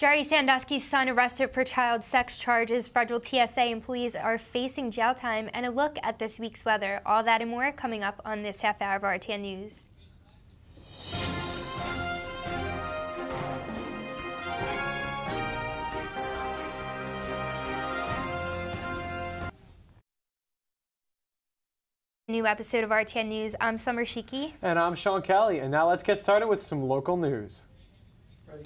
Jerry Sandusky's son arrested for child sex charges. Federal TSA employees are facing jail time and a look at this week's weather. All that and more coming up on this half hour of RTN News. New episode of RTN News. I'm Summer Shiki. And I'm Sean Kelly. And now let's get started with some local news. Ready,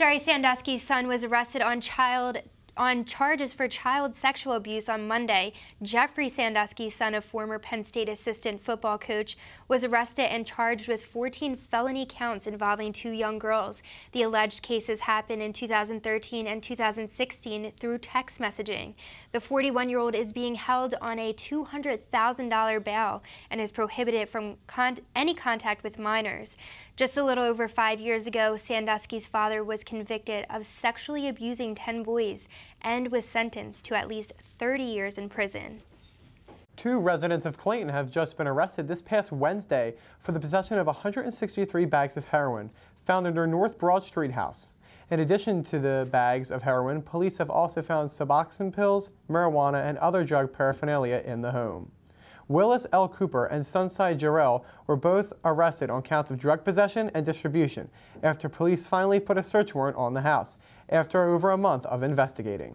Jerry Sandusky's son was arrested on child on charges for child sexual abuse on Monday. Jeffrey Sandusky, son of former Penn State assistant football coach, was arrested and charged with 14 felony counts involving two young girls. The alleged cases happened in 2013 and 2016 through text messaging. The 41-year-old is being held on a $200,000 bail and is prohibited from con any contact with minors. Just a little over five years ago, Sandusky's father was convicted of sexually abusing 10 boys and was sentenced to at least 30 years in prison. Two residents of Clayton have just been arrested this past Wednesday for the possession of 163 bags of heroin found in their North Broad Street house. In addition to the bags of heroin, police have also found Suboxone pills, marijuana, and other drug paraphernalia in the home. Willis L. Cooper and Sunside Jarrell were both arrested on counts of drug possession and distribution after police finally put a search warrant on the house after over a month of investigating.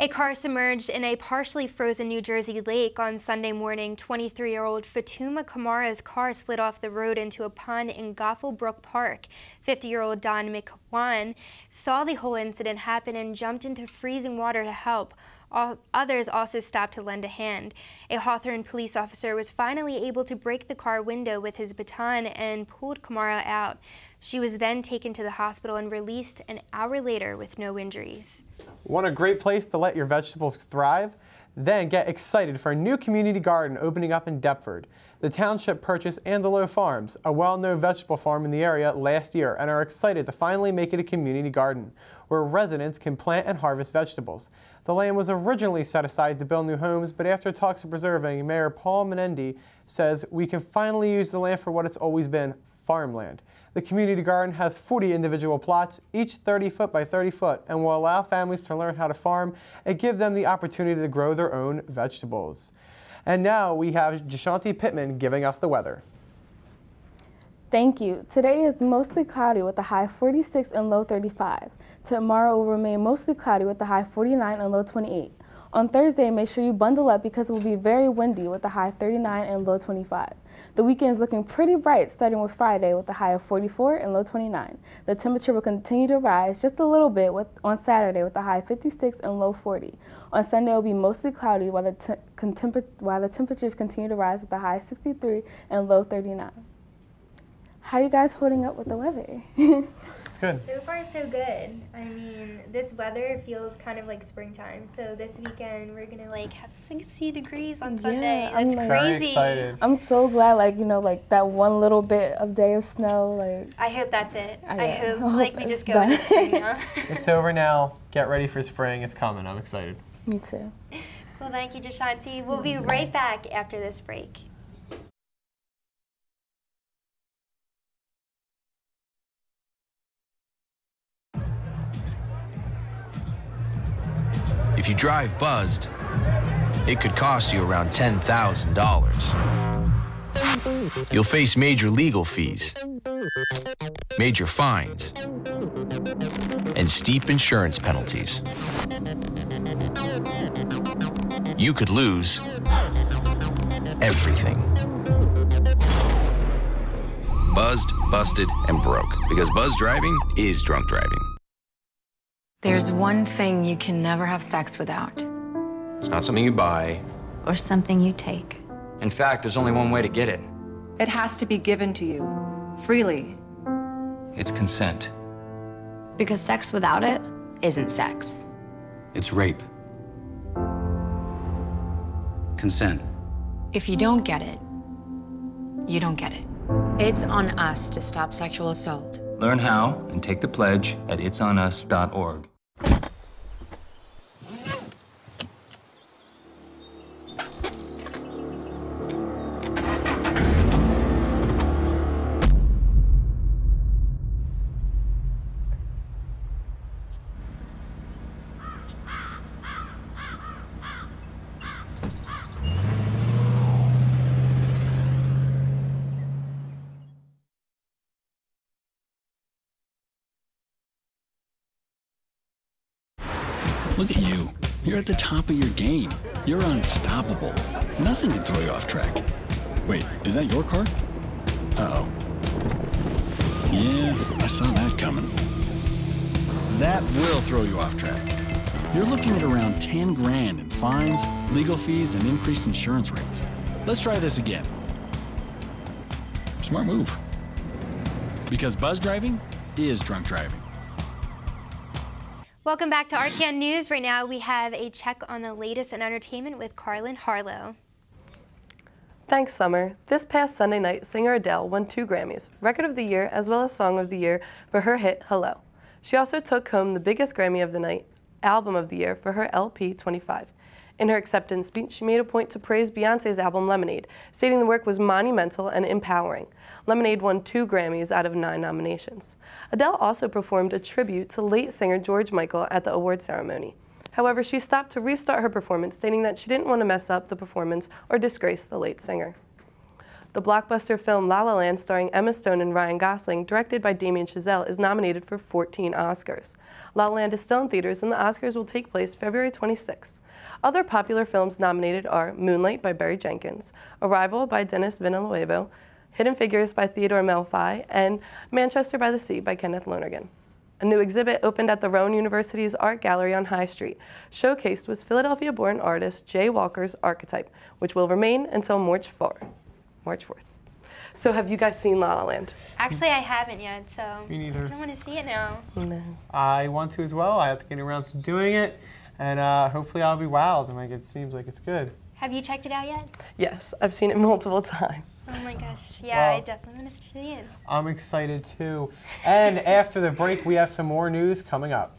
A car submerged in a partially frozen New Jersey lake on Sunday morning. 23-year-old Fatuma Kamara's car slid off the road into a pond in Goffle Brook Park. 50-year-old Don McWan saw the whole incident happen and jumped into freezing water to help. All others also stopped to lend a hand. A Hawthorne police officer was finally able to break the car window with his baton and pulled Kamara out. She was then taken to the hospital and released an hour later with no injuries. Want a great place to let your vegetables thrive? Then get excited for a new community garden opening up in Deptford. The township purchased Andelow Farms, a well-known vegetable farm in the area, last year and are excited to finally make it a community garden where residents can plant and harvest vegetables. The land was originally set aside to build new homes, but after talks of preserving, Mayor Paul Menendee says we can finally use the land for what it's always been, farmland. The community garden has 40 individual plots, each 30 foot by 30 foot, and will allow families to learn how to farm and give them the opportunity to grow their own vegetables. And now we have Jashanti Pittman giving us the weather. Thank you. Today is mostly cloudy with a high 46 and low 35. Tomorrow will remain mostly cloudy with a high 49 and low 28. On Thursday, make sure you bundle up because it will be very windy with a high 39 and low 25. The weekend is looking pretty bright, starting with Friday with a high of 44 and low 29. The temperature will continue to rise just a little bit with, on Saturday with a high 56 and low 40. On Sunday, it will be mostly cloudy while the, while the temperatures continue to rise with a high 63 and low 39. How are you guys holding up with the weather? It's good. So far, so good. I mean, this weather feels kind of like springtime. So this weekend we're gonna like have 60 degrees on Sunday. Yeah, That's I'm crazy. excited. I'm so glad, like you know, like that one little bit of day of snow. Like I hope that's it. I, I hope, hope like we just go into spring now. it's over now. Get ready for spring. It's coming. I'm excited. Me too. Well, thank you, Jashanti. We'll be right back after this break. If you drive buzzed, it could cost you around $10,000. You'll face major legal fees, major fines, and steep insurance penalties. You could lose everything. Buzzed, busted, and broke. Because buzz driving is drunk driving. There's one thing you can never have sex without. It's not something you buy. Or something you take. In fact, there's only one way to get it. It has to be given to you, freely. It's consent. Because sex without it isn't sex. It's rape. Consent. If you don't get it, you don't get it. It's on us to stop sexual assault. Learn how and take the pledge at itsonus.org. you. You're at the top of your game. You're unstoppable. Nothing can throw you off track. Wait, is that your car? Uh oh. Yeah, I saw that coming. That will throw you off track. You're looking at around 10 grand in fines, legal fees, and increased insurance rates. Let's try this again. Smart move. Because buzz driving is drunk driving. Welcome back to RTN News. Right now we have a check on the latest in entertainment with Carlin Harlow. Thanks, Summer. This past Sunday night, singer Adele won two Grammys, Record of the Year as well as Song of the Year for her hit Hello. She also took home the biggest Grammy of the night, Album of the Year, for her LP 25. In her acceptance speech, she made a point to praise Beyonce's album Lemonade, stating the work was monumental and empowering. Lemonade won two Grammys out of nine nominations. Adele also performed a tribute to late singer George Michael at the award ceremony. However, she stopped to restart her performance, stating that she didn't want to mess up the performance or disgrace the late singer. The blockbuster film La La Land, starring Emma Stone and Ryan Gosling, directed by Damien Chazelle, is nominated for 14 Oscars. La La Land is still in theaters, and the Oscars will take place February 26. Other popular films nominated are Moonlight by Barry Jenkins, Arrival by Denis Villeneuve, Hidden Figures by Theodore Melfi, and Manchester by the Sea by Kenneth Lonergan. A new exhibit opened at the Rowan University's Art Gallery on High Street. Showcased was Philadelphia-born artist Jay Walker's archetype, which will remain until March 4. March 4th. So have you guys seen La La Land? Actually, I haven't yet, so Me neither. I don't want to see it now. No. I want to as well. I have to get around to doing it, and uh, hopefully I'll be wowed. Like it seems like it's good. Have you checked it out yet? Yes, I've seen it multiple times. Oh my gosh. Yeah, I Well- definitely want to see it. I'm excited too. And after the break, we have some more news coming up.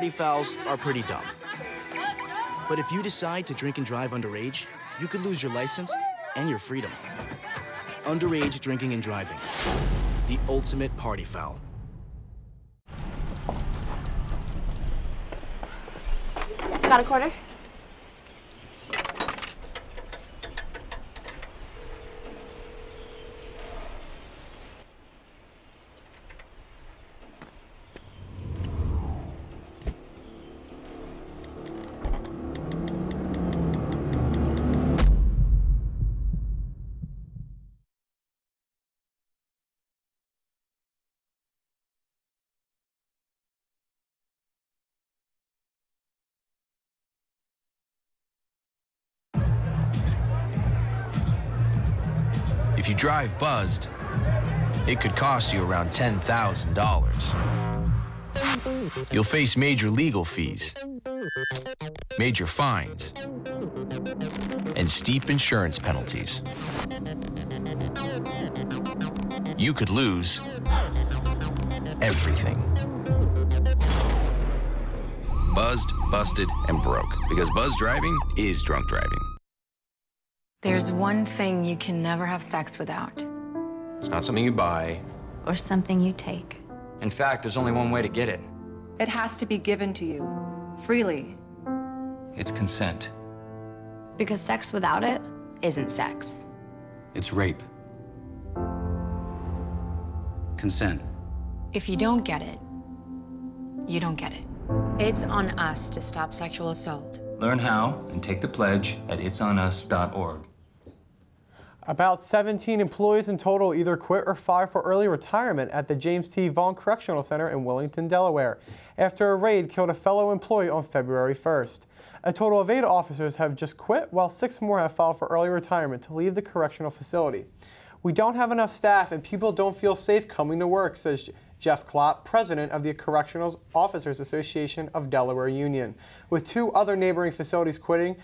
Party fouls are pretty dumb. But if you decide to drink and drive underage, you could lose your license and your freedom. Underage drinking and driving. The ultimate party foul. Got a quarter? You drive buzzed, it could cost you around $10,000. You'll face major legal fees, major fines, and steep insurance penalties. You could lose everything. Buzzed, busted, and broke because buzz driving is drunk driving. There's one thing you can never have sex without. It's not something you buy. Or something you take. In fact, there's only one way to get it. It has to be given to you freely. It's consent. Because sex without it isn't sex. It's rape. Consent. If you don't get it, you don't get it. It's on us to stop sexual assault. Learn how and take the pledge at itsonus.org. About 17 employees in total either quit or filed for early retirement at the James T. Vaughn Correctional Center in Wellington, Delaware, after a raid killed a fellow employee on February 1st. A total of eight officers have just quit, while six more have filed for early retirement to leave the correctional facility. We don't have enough staff and people don't feel safe coming to work, says Jeff Klopp, president of the Correctional Officers Association of Delaware Union. With two other neighboring facilities quitting,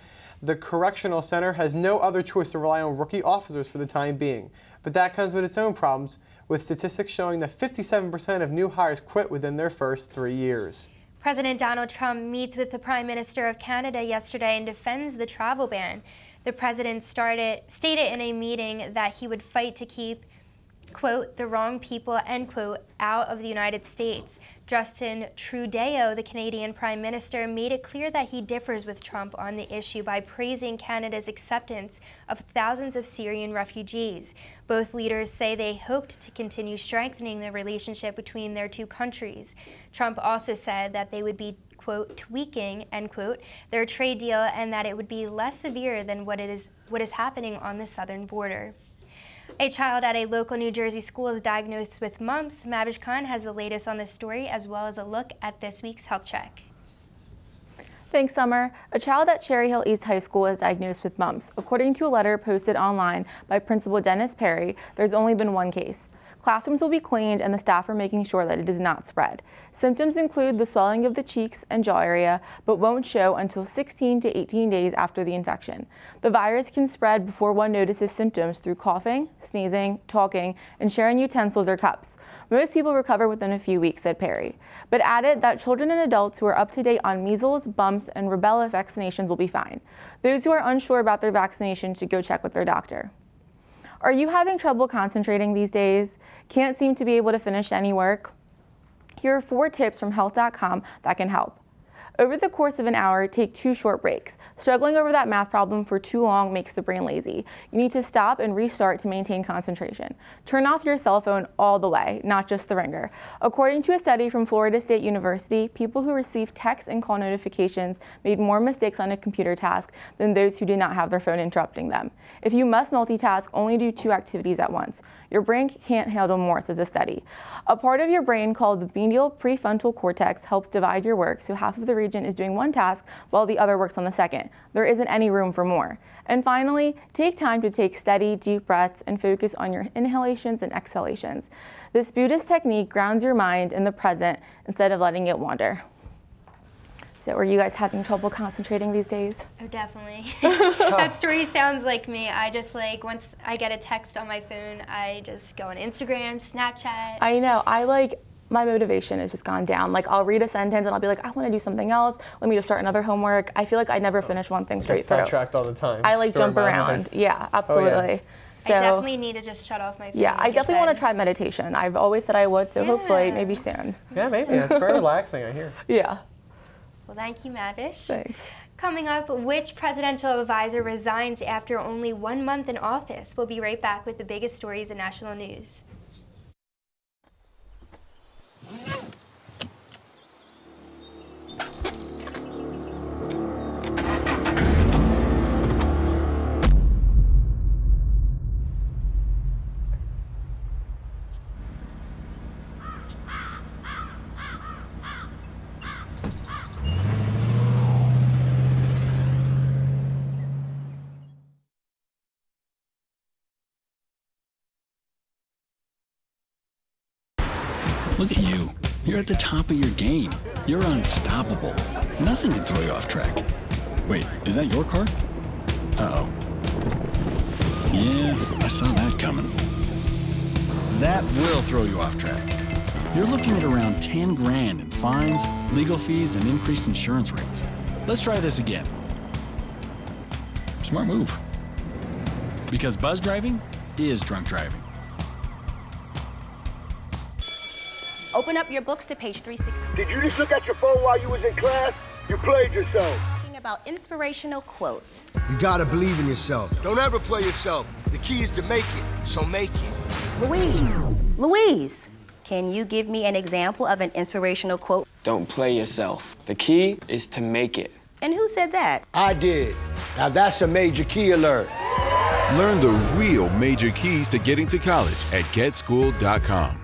the Correctional Center has no other choice to rely on rookie officers for the time being. But that comes with its own problems, with statistics showing that 57% of new hires quit within their first three years. President Donald Trump meets with the Prime Minister of Canada yesterday and defends the travel ban. The president started, stated in a meeting that he would fight to keep quote, the wrong people, end quote, out of the United States. Justin Trudeau, the Canadian Prime Minister, made it clear that he differs with Trump on the issue by praising Canada's acceptance of thousands of Syrian refugees. Both leaders say they hoped to continue strengthening the relationship between their two countries. Trump also said that they would be quote, tweaking, end quote, their trade deal and that it would be less severe than what, it is, what is happening on the southern border. A child at a local New Jersey school is diagnosed with mumps. Mavish Khan has the latest on this story as well as a look at this week's health check. Thanks, Summer. A child at Cherry Hill East High School is diagnosed with mumps. According to a letter posted online by Principal Dennis Perry, there's only been one case. Classrooms will be cleaned and the staff are making sure that it does not spread. Symptoms include the swelling of the cheeks and jaw area, but won't show until 16 to 18 days after the infection. The virus can spread before one notices symptoms through coughing, sneezing, talking, and sharing utensils or cups. Most people recover within a few weeks, said Perry, but added that children and adults who are up to date on measles, mumps, and rubella vaccinations will be fine. Those who are unsure about their vaccination should go check with their doctor. Are you having trouble concentrating these days? Can't seem to be able to finish any work? Here are four tips from health.com that can help. Over the course of an hour, take two short breaks. Struggling over that math problem for too long makes the brain lazy. You need to stop and restart to maintain concentration. Turn off your cell phone all the way, not just the ringer. According to a study from Florida State University, people who receive text and call notifications made more mistakes on a computer task than those who did not have their phone interrupting them. If you must multitask, only do two activities at once. Your brain can't handle more, says a study. A part of your brain called the medial prefrontal cortex helps divide your work, so half of the region is doing one task while the other works on the second. There isn't any room for more. And finally, take time to take steady, deep breaths and focus on your inhalations and exhalations. This Buddhist technique grounds your mind in the present instead of letting it wander. So are you guys having trouble concentrating these days? Oh, definitely. that story sounds like me. I just like, once I get a text on my phone, I just go on Instagram, Snapchat. I know. I like, my motivation has just gone down. Like I'll read a sentence and I'll be like, I want to do something else. Let me just start another homework. I feel like I never oh. finish one thing straight through. sidetracked all the time. I like jump around. Oh, yeah, absolutely. Oh, yeah. So, I definitely need to just shut off my phone. Yeah, I definitely want to try meditation. I've always said I would, so yeah. hopefully maybe soon. Yeah, maybe. It's very relaxing, I hear. Yeah. Well, thank you, Mavish. Thanks. Coming up, which presidential advisor resigns after only one month in office? We'll be right back with the biggest stories in national news. No! Look at you. You're at the top of your game. You're unstoppable. Nothing can throw you off track. Wait, is that your car? Uh-oh. Yeah, I saw that coming. That will throw you off track. You're looking at around 10 grand in fines, legal fees, and increased insurance rates. Let's try this again. Smart move. Because buzz driving is drunk driving. Open up your books to page 360. Did you just look at your phone while you was in class? You played yourself. Talking about inspirational quotes. You gotta believe in yourself. Don't ever play yourself. The key is to make it, so make it. Louise, Louise, can you give me an example of an inspirational quote? Don't play yourself. The key is to make it. And who said that? I did. Now that's a major key alert. Learn the real major keys to getting to college at getschool.com.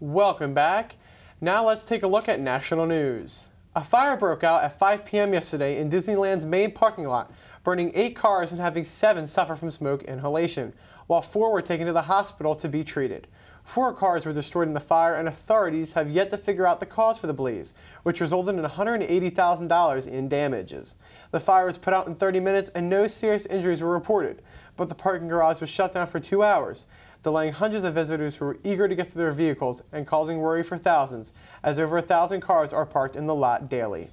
Welcome back. Now let's take a look at national news. A fire broke out at 5 p.m. yesterday in Disneyland's main parking lot, burning eight cars and having seven suffer from smoke inhalation, while four were taken to the hospital to be treated. Four cars were destroyed in the fire, and authorities have yet to figure out the cause for the blaze, which resulted in $180,000 in damages. The fire was put out in 30 minutes, and no serious injuries were reported, but the parking garage was shut down for two hours delaying hundreds of visitors who were eager to get to their vehicles and causing worry for thousands, as over a thousand cars are parked in the lot daily.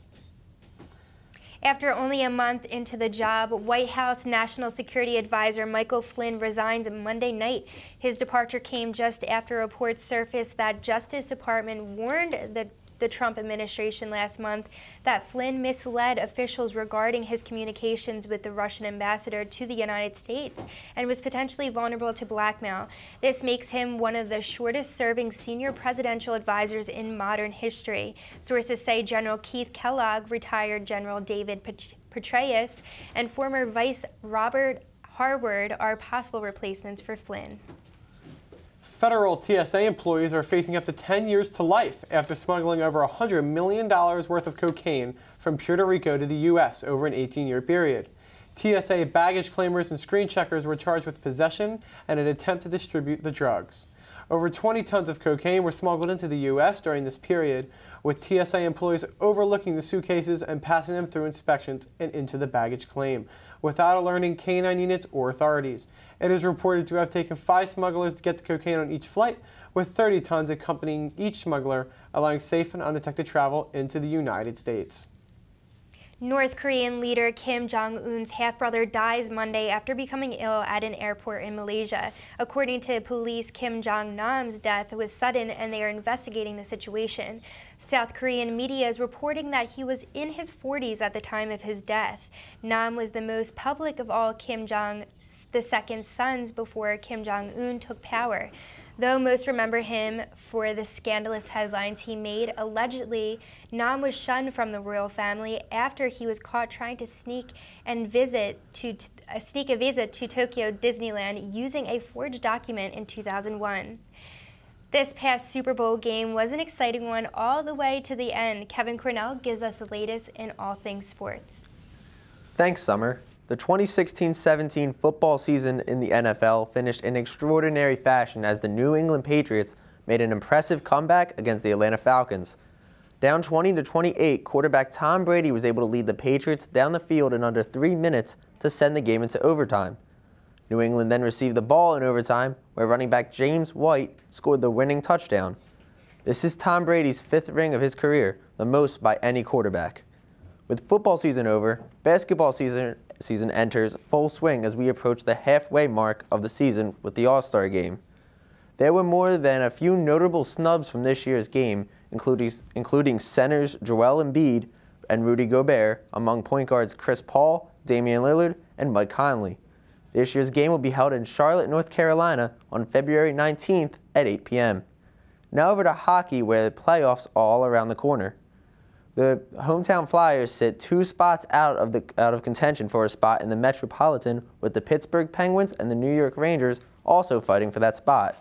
After only a month into the job, White House National Security Advisor Michael Flynn resigns Monday night. His departure came just after reports surfaced that Justice Department warned the the Trump administration last month that Flynn misled officials regarding his communications with the Russian ambassador to the United States and was potentially vulnerable to blackmail. This makes him one of the shortest serving senior presidential advisors in modern history. Sources say General Keith Kellogg, retired General David Petraeus, and former Vice Robert Harward are possible replacements for Flynn. Federal TSA employees are facing up to 10 years to life after smuggling over $100 million worth of cocaine from Puerto Rico to the U.S. over an 18-year period. TSA baggage claimers and screen checkers were charged with possession and an attempt to distribute the drugs. Over 20 tons of cocaine were smuggled into the U.S. during this period, with TSA employees overlooking the suitcases and passing them through inspections and into the baggage claim, without alerting canine units or authorities. It is reported to have taken five smugglers to get the cocaine on each flight, with 30 tons accompanying each smuggler, allowing safe and undetected travel into the United States. North Korean leader Kim Jong-un's half-brother dies Monday after becoming ill at an airport in Malaysia. According to police, Kim Jong-nam's death was sudden and they are investigating the situation. South Korean media is reporting that he was in his 40s at the time of his death. Nam was the most public of all Kim Jong-il's second sons before Kim Jong-un took power. Though most remember him for the scandalous headlines he made, allegedly, Nam was shunned from the royal family after he was caught trying to sneak and visit to uh, sneak a visit to Tokyo Disneyland using a forged document in 2001. This past Super Bowl game was an exciting one all the way to the end. Kevin Cornell gives us the latest in all things sports. Thanks, Summer. The 2016-17 football season in the NFL finished in extraordinary fashion as the New England Patriots made an impressive comeback against the Atlanta Falcons. Down 20 to 28, quarterback Tom Brady was able to lead the Patriots down the field in under 3 minutes to send the game into overtime. New England then received the ball in overtime, where running back James White scored the winning touchdown. This is Tom Brady's fifth ring of his career, the most by any quarterback. With football season over, basketball season season enters full swing as we approach the halfway mark of the season with the All-Star game. There were more than a few notable snubs from this year's game, including, including centers Joel Embiid and Rudy Gobert, among point guards Chris Paul, Damian Lillard, and Mike Conley. This year's game will be held in Charlotte, North Carolina on February 19th at 8 p.m. Now over to hockey where the playoffs are all around the corner. The hometown Flyers sit two spots out of the out of contention for a spot in the Metropolitan, with the Pittsburgh Penguins and the New York Rangers also fighting for that spot.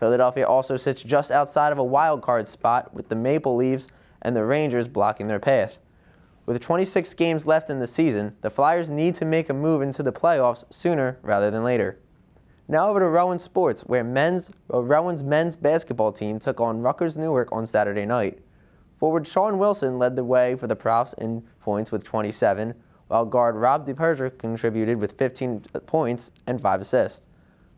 Philadelphia also sits just outside of a wild card spot, with the Maple Leafs and the Rangers blocking their path. With 26 games left in the season, the Flyers need to make a move into the playoffs sooner rather than later. Now over to Rowan Sports, where men's, uh, Rowan's men's basketball team took on Rutgers Newark on Saturday night. Forward Sean Wilson led the way for the Profs in points with 27, while guard Rob DePerger contributed with 15 points and 5 assists.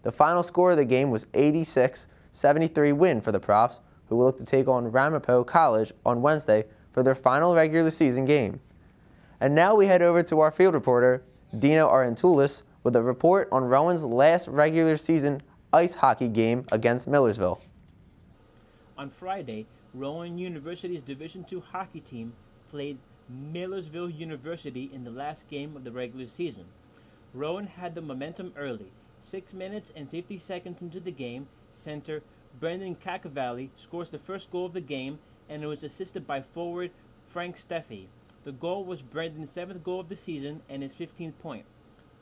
The final score of the game was 86-73 win for the Profs, who will look to take on Ramapo College on Wednesday for their final regular season game. And now we head over to our field reporter, Dino Arentoulis, with a report on Rowan's last regular season ice hockey game against Millersville. On Friday, Rowan University's Division II hockey team played Millersville University in the last game of the regular season. Rowan had the momentum early. Six minutes and 50 seconds into the game, center Brendan Cacavalli scores the first goal of the game and it was assisted by forward Frank Steffi. The goal was Brendan's seventh goal of the season and his 15th point.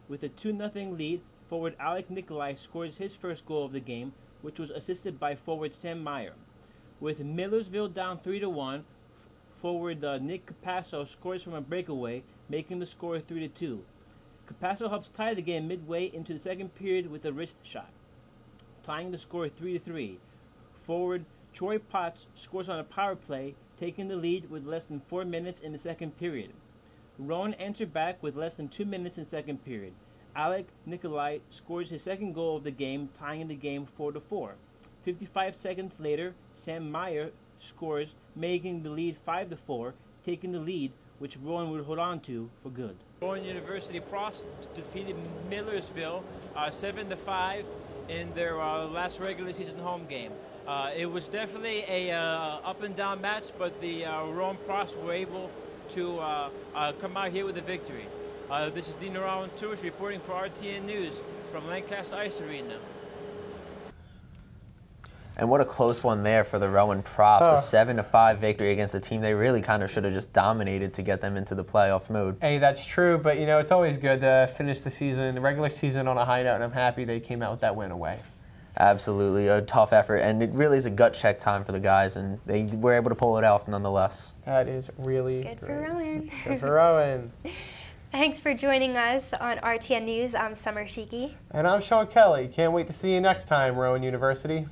With a 2-0 lead, forward Alec Nikolai scores his first goal of the game, which was assisted by forward Sam Meyer. With Millersville down 3 to 1, forward uh, Nick Capasso scores from a breakaway, making the score 3 to 2. Capasso helps tie the game midway into the second period with a wrist shot, tying the score 3 to 3. Forward Troy Potts scores on a power play, taking the lead with less than 4 minutes in the second period. Rowan answered back with less than 2 minutes in second period. Alec Nikolai scores his second goal of the game, tying the game 4 to 4. 55 seconds later, Sam Meyer scores, making the lead 5 to 4, taking the lead which Rowan would hold on to for good. Rowan University Profs defeated Millersville uh, 7 to 5 in their uh, last regular season home game. Uh, it was definitely a uh, up and down match, but the uh, Rowan Profs were able to uh, come out here with a victory. this is Dino Arentoulis reporting for RTN News from Lancaster Ice Arena. And what a close one there for the Rowan Profs. A 7 to 5 victory against a team they really kind of should have just dominated to get them into the playoff mode. Hey, that's true, but you know, it's always good to finish the season, the regular season on a high note, and I'm happy they came out with that win away. Absolutely, a tough effort, and it really is a gut check time for the guys, and they were able to pull it off nonetheless. That is really good great. for Rowan. Good for Rowan. Thanks for joining us on RTN News. I'm Summer Shiki. And I'm Sean Kelly. Can't wait to see you next time, Rowan University.